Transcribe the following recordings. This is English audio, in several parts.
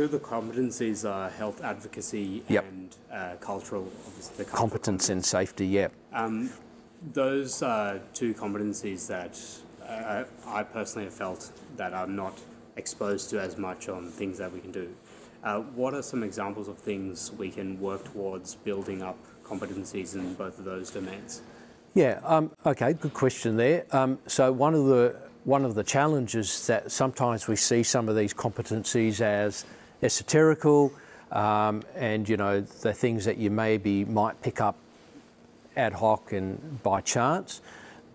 two of the competencies are health advocacy Yep. and uh, cultural, obviously the cultural Competence and safety, yeah. Um, those are two competencies that uh, I personally have felt that I'm not exposed to as much on things that we can do. Uh, what are some examples of things we can work towards building up competencies in both of those domains? Yeah. Um, okay. Good question there. Um, so one of the one of the challenges that sometimes we see some of these competencies as esoterical, um, and you know the things that you maybe might pick up ad hoc and by chance.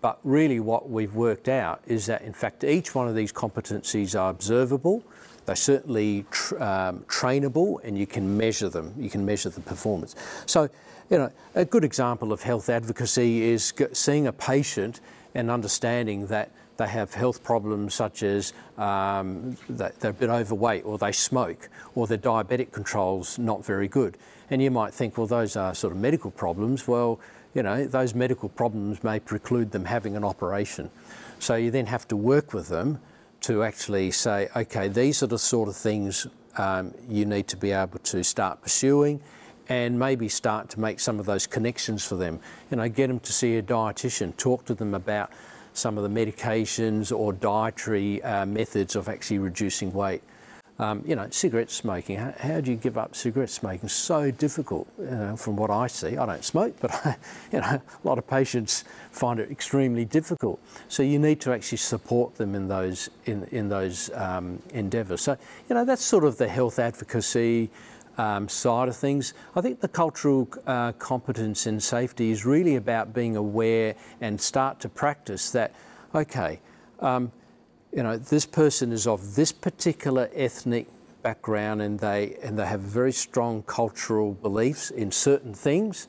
But really, what we've worked out is that in fact each one of these competencies are observable. They're certainly tr- um, trainable, and you can measure them. You can measure the performance. So, you know, a good example of health advocacy is seeing a patient and understanding that they have health problems such as um, they're a bit overweight or they smoke or their diabetic control's not very good. And you might think, well, those are sort of medical problems. Well, you know, those medical problems may preclude them having an operation. So you then have to work with them to actually say, okay, these are the sort of things um, you need to be able to start pursuing and maybe start to make some of those connections for them. You know, get them to see a dietitian, talk to them about some of the medications or dietary uh, methods of actually reducing weight. Um, you know, cigarette smoking. How, how, do you give up cigarette smoking? So difficult, from what I see. I don't smoke, but I, you know, a lot of patients find it extremely difficult. So you need to actually support them in those in in those um, endeavours. So you know, that's sort of the health advocacy. Um, side of things. I think the cultural uh, competence and safety is really about being aware and start to practice that, okay, um, you know, this person is of this particular ethnic background and they, and they have very strong cultural beliefs in certain things,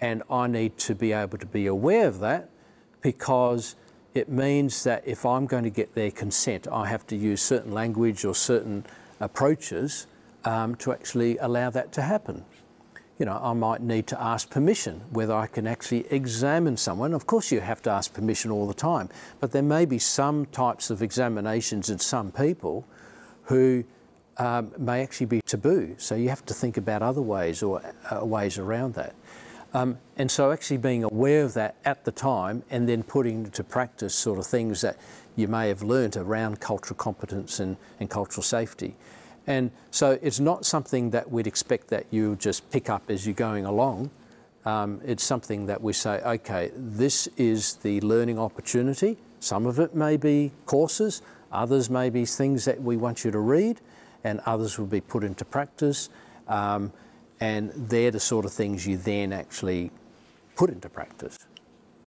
and I need to be able to be aware of that because it means that if I'm going to get their consent, I have to use certain language or certain approaches um, to actually allow that to happen. You know, I might need to ask permission whether I can actually examine someone. Of course, you have to ask permission all the time, but there may be some types of examinations in some people who um, may actually be taboo. So you have to think about other ways or uh, ways around that. Um, and so actually being aware of that at the time and then putting into practice sort of things that you may have learnt around cultural competence and, and cultural safety. And so it's not something that we'd expect that you just pick up as you're going along. Um, it's something that we say, okay, this is the learning opportunity. Some of it may be courses, others may be things that we want you to read, and others will be put into practice. Um, and they're the sort of things you then actually put into practice.